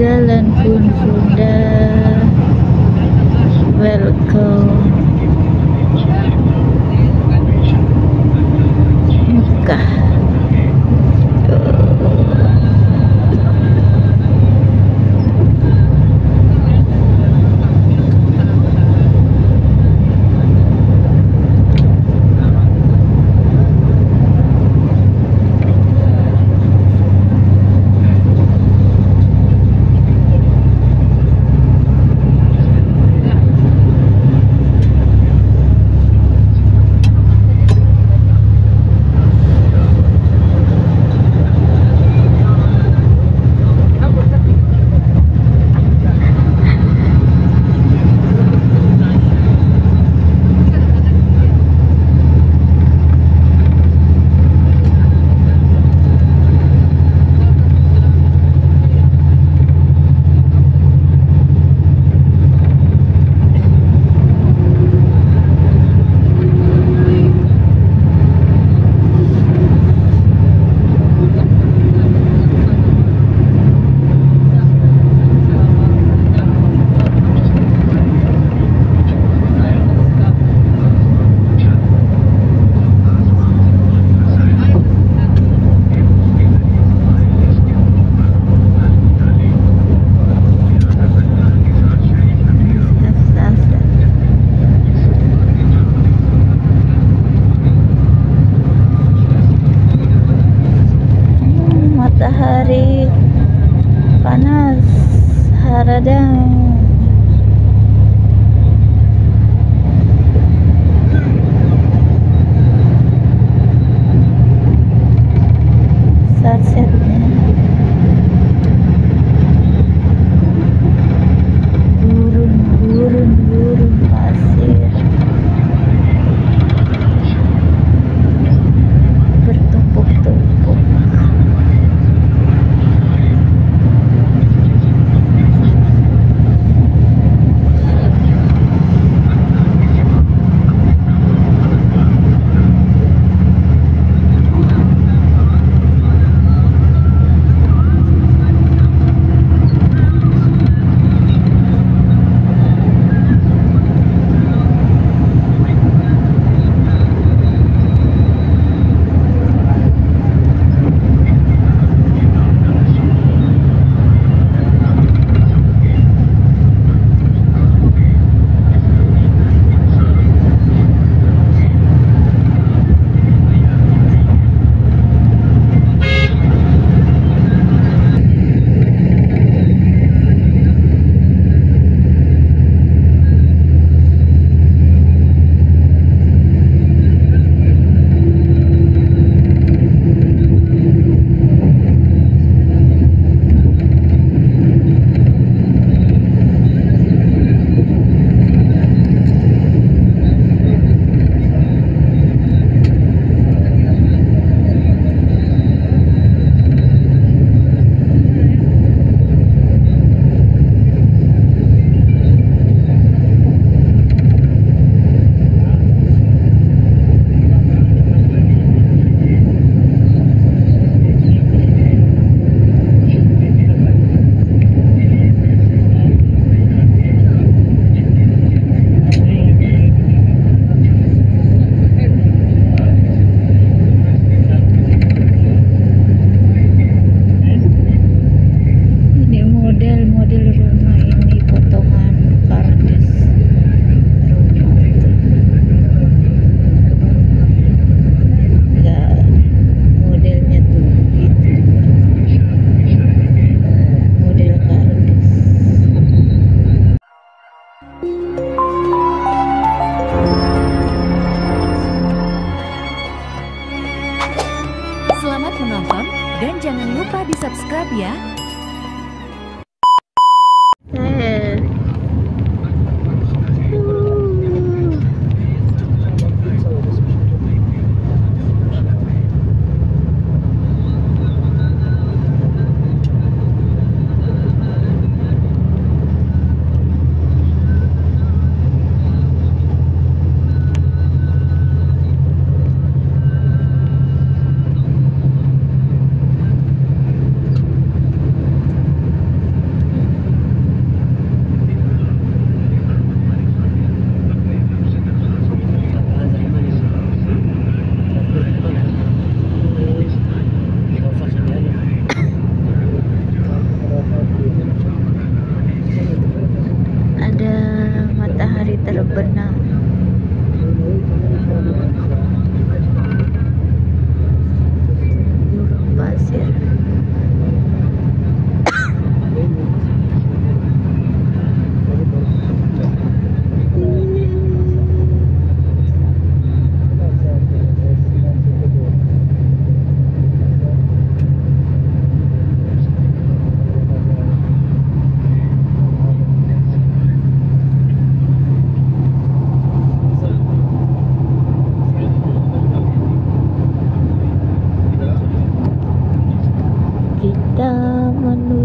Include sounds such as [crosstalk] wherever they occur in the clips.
jalan pun sudah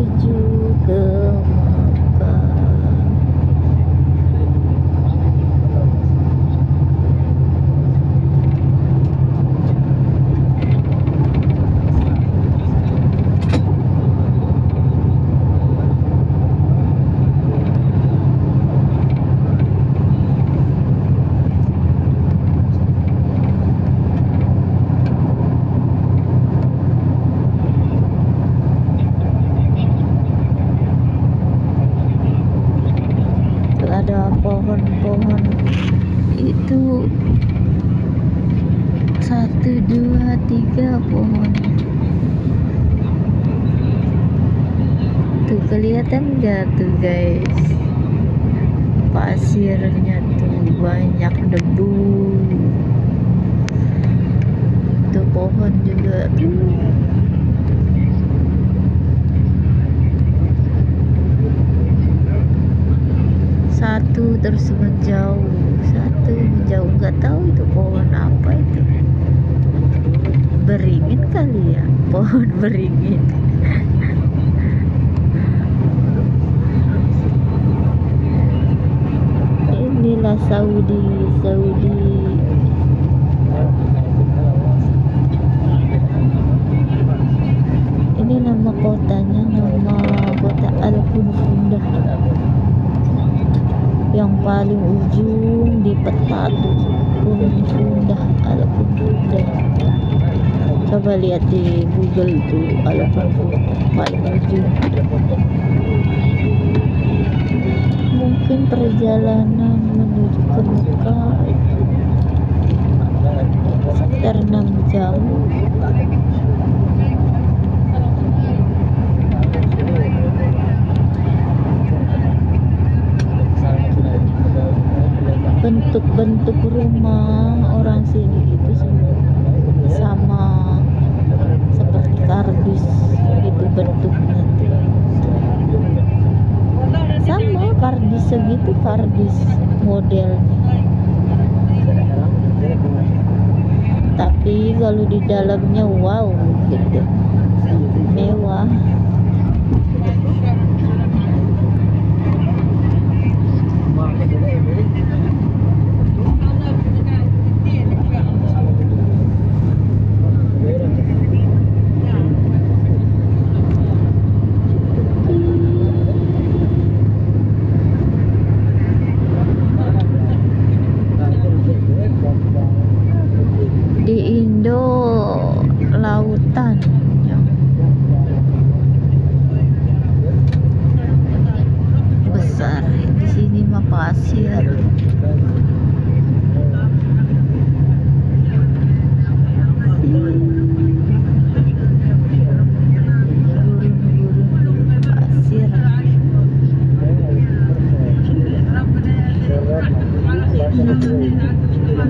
menuju ke Mekah Tuh ada pohon-pohon itu satu dua tiga pohon tuh kelihatan nggak tuh guys. Pasirnya tuh banyak debu. Tuh pohon juga. Tuh satu terus menjauh satu menjauh. Nggak tahu itu pohon apa itu. Beringin kali ya? Pohon beringin lihat di Google Funfundah paling ujung mungkin perjalanan menuju kardus modelnya tapi kalau di dalamnya wow gitu. Mewah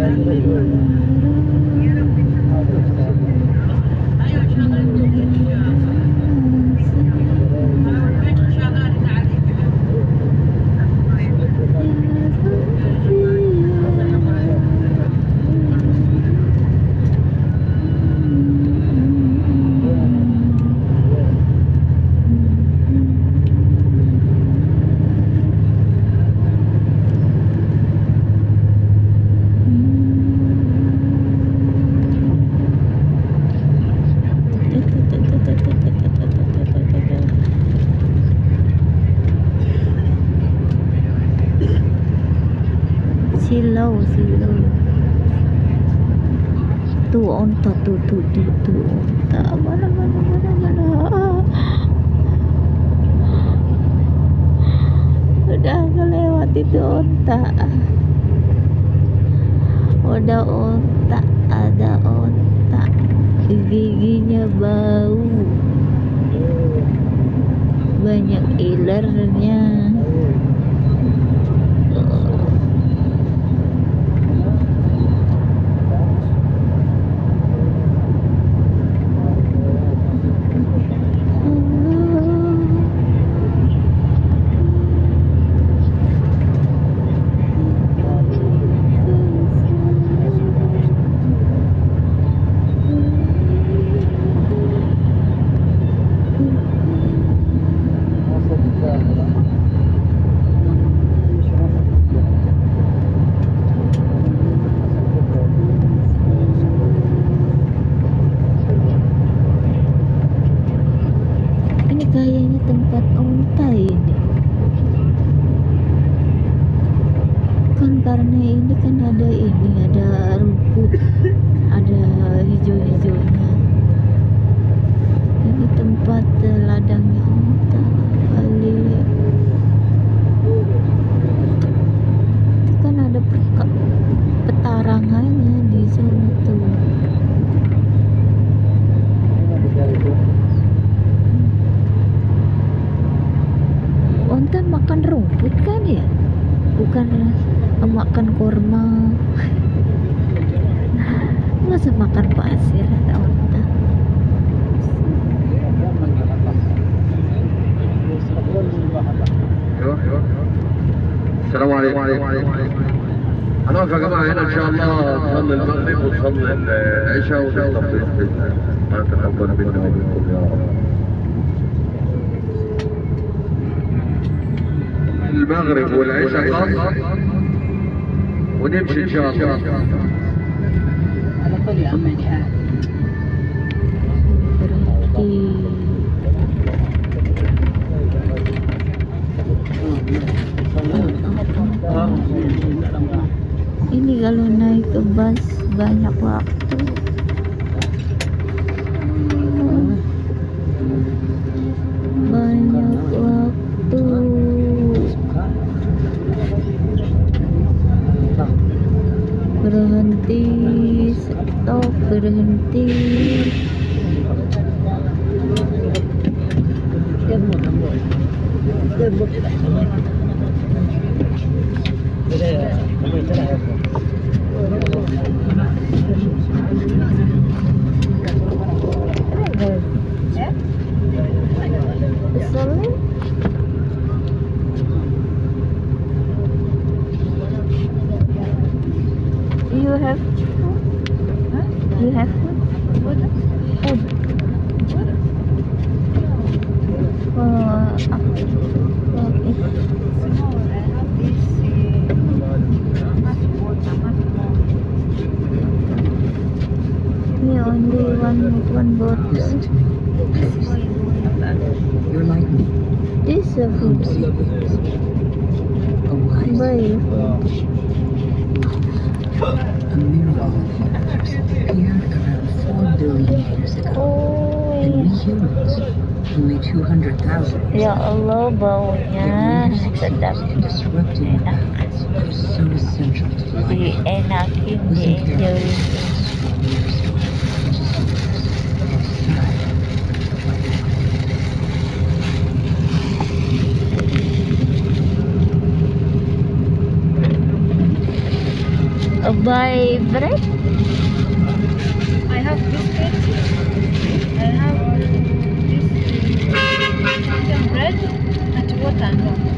Thank you. Onta tuh tuh tuh tuh onta. Mana mana mana mana? Udah kelewat itu onta. Udah onta ada onta. Giginya bau. Banyak ilernya unta ini. Kan karena ini kan ada ini, ada rumput, [laughs] المغرب ونصلي العشاء باذن الله يتقبل منا ومنكم يا رب المغرب والعشاء ونمشي إن شاء الله. على Berhenti. Ini bus banyak waktu. Banyak waktu. Berhenti, stop, berhenti. Keselin. one more list. You like me? This is a food. A wise Brave. A miracle appeared around 4 billion years ago. Oh. And we humans, only 200,000. Yeah, a lobo, yeah. And disrupting acts are so essential to life. The anarchy, Buy bread? I have biscuit. I have this bread and water.